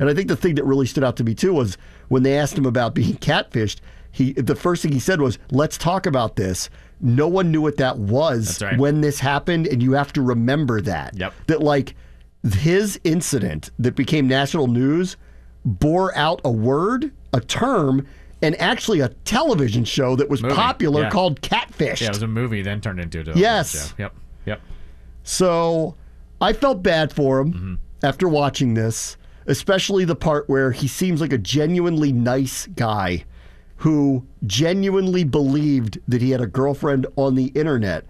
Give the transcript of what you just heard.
And I think the thing that really stood out to me too was when they asked him about being catfished. He the first thing he said was, "Let's talk about this." No one knew what that was right. when this happened, and you have to remember that. Yep. That like his incident that became national news bore out a word, a term, and actually a television show that was Movie, popular yeah. called Catfish. Yeah, it was a movie, then turned into a television Yes. show. Yep. Yep. So I felt bad for him Mm-hmm. after watching this, especially the part where he seems like a genuinely nice guy who genuinely believed that he had a girlfriend on the internet.